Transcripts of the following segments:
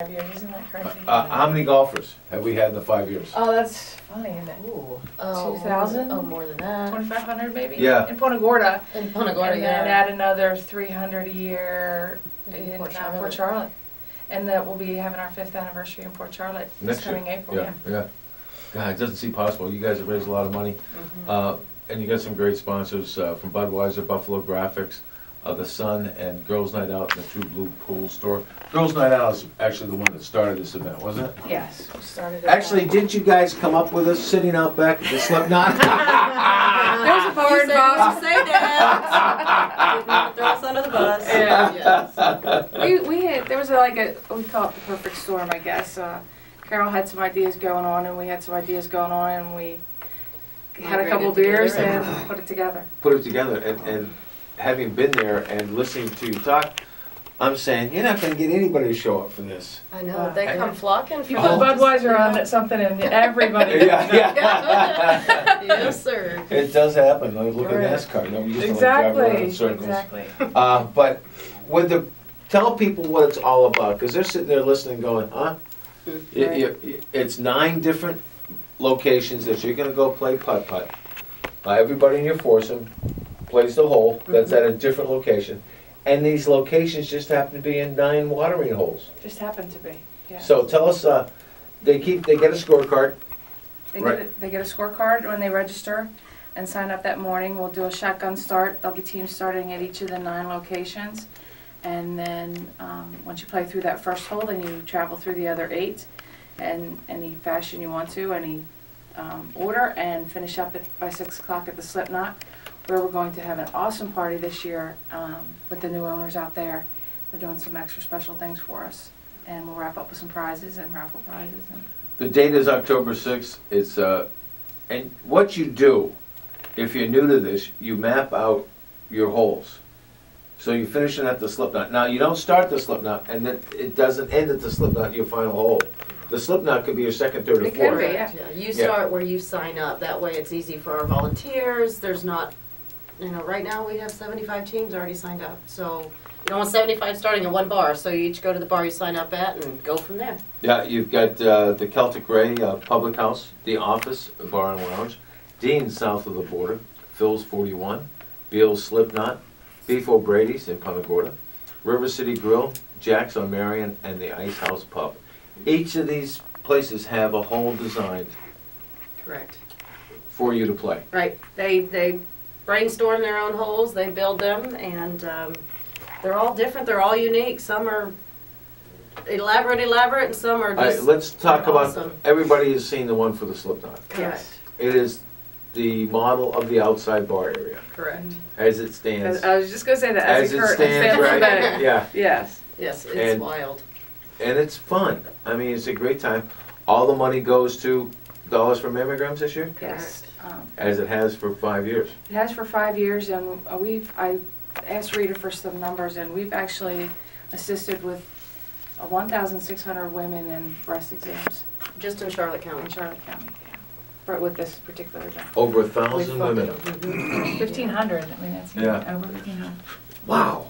Five years, isn't that crazy? Uh, how many golfers have we had in the five years? Oh, that's funny, isn't it? Ooh. Oh, 2,000? Oh, more than that. Twenty-five hundred maybe? Yeah. In Punta Gorda. In Punta Gorda, And then yeah. add another three hundred a year In in Port Charlotte. Port Charlotte. Charlotte. And that we'll be having our fifth anniversary in Port Charlotte this Next year. coming April, Yeah, yeah. yeah. God, it doesn't seem possible. You guys have raised a lot of money. Mhm. Uh, and you got some great sponsors, uh, from Budweiser, Buffalo Graphics, uh, The Sun, and Girls Night Out, and the True Blue Pool Store. Girls Night Out is actually the one that started this event, wasn't it? Yes, we started. it Actually, out. didn't you guys come up with us sitting out back at the Slipknot? There's a bar You said involved. you say that. Throw us under the bus. Yeah. Yes. We, we had, there was a, like a, we call it the perfect storm, I guess. Uh, Carol had some ideas going on and we had some ideas going on and we had a couple beers and put it together. Put it together, and, and having been there and listening to you talk, I'm saying, you're not gonna get anybody to show up for this. I know, they come flocking for You put that. Budweiser on at something and everybody. Yeah, yeah. Yes, sir. It does happen, Like, look at NASCAR, no, we used to like drive around in Exactly, circles. exactly. Uh, but with the, tell people what it's all about, because they're sitting there listening going, huh? You- right. you- it's nine different locations that you're gonna go play putt-putt. Uh, everybody in your foursome plays the hole, that's at a different location. And these locations just happen to be in nine watering holes. Just happened to be, yeah. So tell us, uh, they keep, they get a scorecard, They get, a- they get a scorecard when they register and sign up that morning. We'll do a shotgun start. There'll be teams starting at each of the nine locations. And then, um, once you play through that first hole, then you travel through the other eight in any fashion you want to, any, um, order, and finish up at, by six o'clock at the Slipknot, where we're going to have an awesome party this year, um, with the new owners out there. They're doing some extra special things for us. And we'll wrap up with some prizes and raffle prizes and the date is October sixth, it's, uh, and what you do, if you're new to this, you map out your holes. So you're finishing at the slip knot. Now, you don't start the slip knot, and then it doesn't end at the slip knot, your final hole. The slip knot could be your second, third, or fourth. It could fourth. be. Correct, yeah. You Yeah. start where you sign up, that way it's easy for our volunteers, there's not, you know, right now we have seventy-five teams already signed up, so you don't want seventy-five starting at one bar, so you each go to the bar you sign up at and go from there. Yeah, you've got, uh, the Celtic Ray, uh, Public House, The Office, Bar and Lounge, Dean's south of the border, Phil's forty-one, Beal's Slipknot, Beef O'Brady's in Punta Gorda, River City Grill, Jack's on Marion, and the Ice House Pub. Each of these places have a hole designed Correct. for you to play. Right, they, they brainstorm their own holes, they build them, and, um, they're all different, they're all unique, some are elaborate, elaborate, and some are All right, just. let's talk about, awesome. everybody has seen the one for the slip knot. Correct, It is the model of the outside bar area, correct, as it stands. I was just gonna say that as, As a it cur- stands, right, back. yeah. Yes. yes, it's And- wild. And it's fun. I mean, it's a great time. All the money goes to Dollars for Mammograms this year, Yes. Um, as it has for five years. it has for five years, and uh, we've I asked Rita for some numbers, and we've actually assisted with uh, 1,600 women in breast exams Just in Charlotte in County. Charlotte County. Yeah. For, with this particular event. Over a We thousand funded women. them. Mhm. 1,500. I mean, that's Yeah. over 1,500. Wow.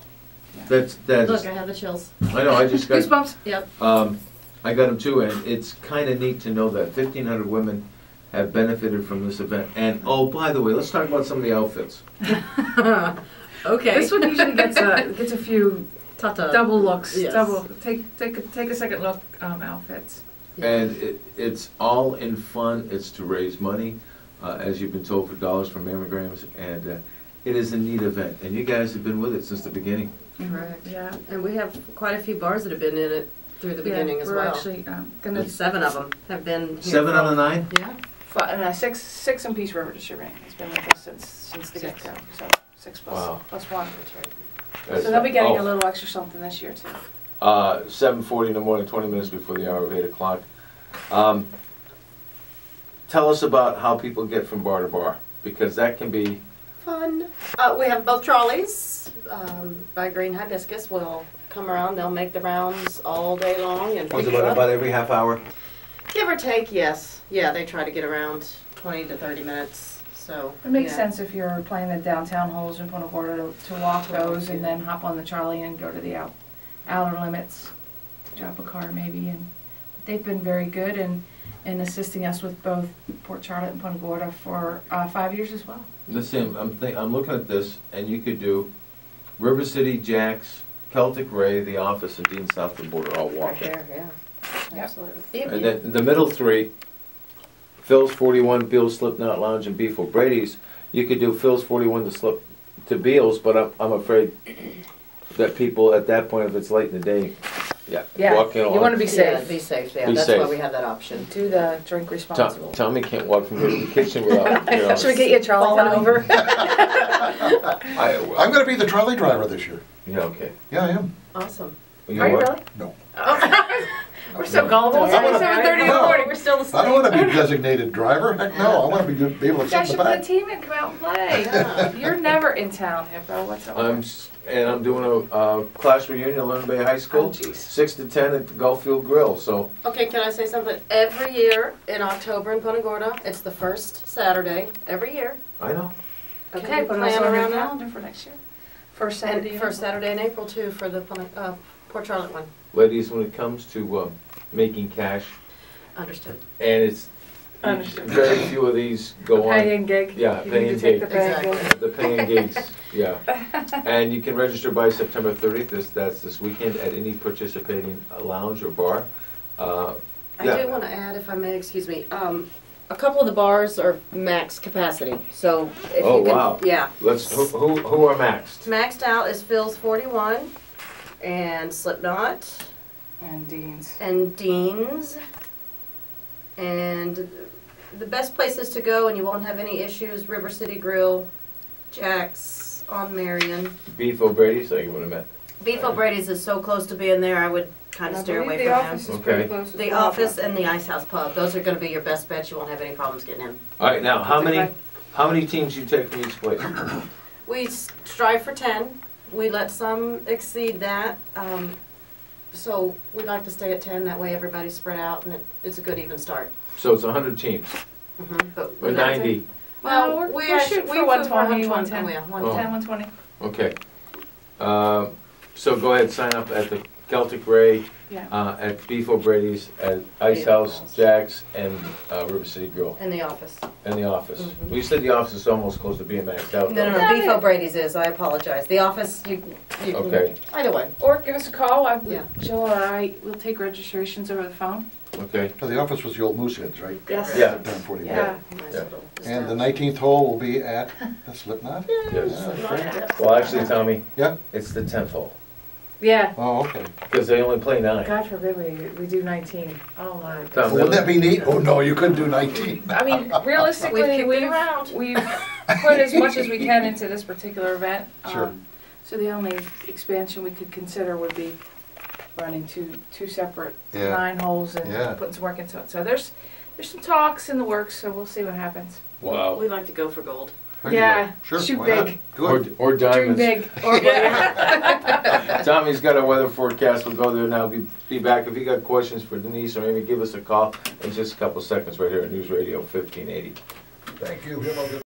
Yeah. That's, that's, Look, I have the chills. I know, I just got, Goosebumps. Yep. um, I got them too, and it's kinda neat to know that fifteen hundred women have benefited from this event. And, oh, by the way, let's talk about some of the outfits. Okay. This one usually gets a gets a few Tata. double looks. yes. Double take take a, take a second look um, outfits. And it, it's all in fun, it's to raise money, uh, as you've been told, for Dollars for Mammograms, and, uh, it is a neat event, and you guys have been with it since the beginning. Correct. Yeah. And we have quite a few bars that have been in it through the beginning yeah, as we're well. actually um, gonna Seven of them have been here. Seven out of nine? Yeah. Fi- and, uh, six, six in Peace River Distributing has been with us since, since the Six. get-go, so six plus, Wow. plus one. That's right. So they'll be getting oh, a little extra something this year too. Uh, seven forty in the morning, twenty minutes before the hour of eight o'clock. Um, tell us about how people get from bar to bar, because that can be, Fun. Uh, we have both trolleys, um, by Green Hibiscus will come around, they'll make the rounds all day long and pick you up. every half hour? Give or take, yes. Yeah, they try to get around twenty to thirty minutes, so. It makes yeah. sense if you're playing the downtown holes in Punta Gorda to, to walk those and then hop on the trolley and go to the out, outer limits. drop a car maybe, and they've been very good and, in assisting us with both Port Charlotte and Punta Gorda for, uh, five years as well. Listen, I'm think, I'm looking at this, and you could do River City, Jacks, Celtic Ray, The Office, and Dean South of the Border all Right walking. there, yeah. Yep. Absolutely. And then the middle three, Phil's forty-one, Beal's Slipknot Lounge, and Beef O'Brady's. You could do Phil's forty-one to Slip, to Beal's, but I'm, I'm afraid that people at that point, if it's late in the day, yeah, Yeah, walking you along. wanna be Yeah, safe. be safe, yeah, Be that's why safe. we have that option. Do the drink Tom- responsible. Tommy can't walk from here to the kitchen without, you know. Should we get you a trolley Falling over? I, I'm gonna be the trolley driver this year. yeah, okay. Yeah, I am. Awesome. You Are you what? really? No. Oh. We're so gullible, it's only seven thirty in the No. morning. We're still the I don't wanna be designated driver, heck no, I wanna be, good- be able to You sit guys in should put a team and come out and play. Yeah. You're never in town, Hippo, whatsoever. I'm, and I'm doing a, uh class reunion at Lemon Bay High Oh, School, jeez. six to ten at the Gulffield Grill, so, Okay, can I say something? Every year in October in Punta Gorda, it's the first Saturday, every year. I know. Can Okay, we put us plan on around that? calendar for next year. First Saturday. And first Saturday in April too for the uh, Port Charlotte one. Ladies, when it comes to, um, making cash, Understood. and it's, Understood. very few of these go on. Pay and gig. Yeah, You pay need and to take gig. the pay and gig. Exactly. The paying gigs, yeah. And you can register by September thirtieth, this, that's this weekend, at any participating lounge or bar. Uh, I Yeah. do want to add, if I may, excuse me, um, a couple of the bars are max capacity, so if you Oh, can, wow. yeah. Let's, who, who who are maxed? Maxed out is Phil's forty-one, and Slipknot, And Dean's. and Dean's. And the best places to go, and you won't have any issues, River City Grill, Jack's on Marion. Beef O'Brady's, I would have met. Beef O'Brady's is so close to being there, I would kind of steer away from The them. office is pretty Okay. close. The well, office and the Ice House Pub, those are gonna be your best bets, you won't have any problems getting in. All right, now, how many, how many teams do you take from each place? We strive for ten, we let some exceed that, um, so we'd like to stay at ten, that way everybody's spread out and it, it's a good even start. So it's hundred teams, But or we like to- ninety, Well, Well, we're, we we're actually- shooting we for feel one for twenty, 120, one ten. oh, yeah, One 110. ten, one twenty. okay. Uh, So go ahead, sign up at the Celtic Ray, Yeah. uh, at Beef O'Brady's, at Ice House, House. Jack's, and uh, River City Grill, In the office. and the office. Mhm. Well, you said the office is almost close to being maxed out. No, no, though. no, Beef yeah. O'Brady's is, I apologize, the office, you, you can, Okay. either way. Or give us a call. I, Yeah. Jill or I will take registrations over the phone. Okay, So the office was the old Moose Heads, right? Yes. Yeah. Down 40 Yeah. Nice Yeah. little And the nineteenth hole will be at the Slipknot? yes. Yeah, Well, actually, Tommy, Yeah, it's the tenth hole, Yeah. oh, okay. because they only play nine. God forbid we, we do nineteen. Oh my. Tom, Wouldn't that be neat? Oh, no, you couldn't do nineteen. I mean, realistically, We've kicked it we've, around. we've put as much as we can into this particular event. Sure. Um, So the only expansion we could consider would be running two, two separate Yeah. nine holes and Yeah. putting some work into it. So there's, there's some talks in the works, so we'll see what happens. Wow. We like to go for gold. There you go. Yeah, Sure, shoot big. Or, Good. or Dream diamonds. big. Or. Tommy's got a weather forecast, we'll go there now, be, be back. If you got questions for Denise or Amy, give us a call in just a couple seconds right here at News Radio fifteen eighty. Thank you. Have a good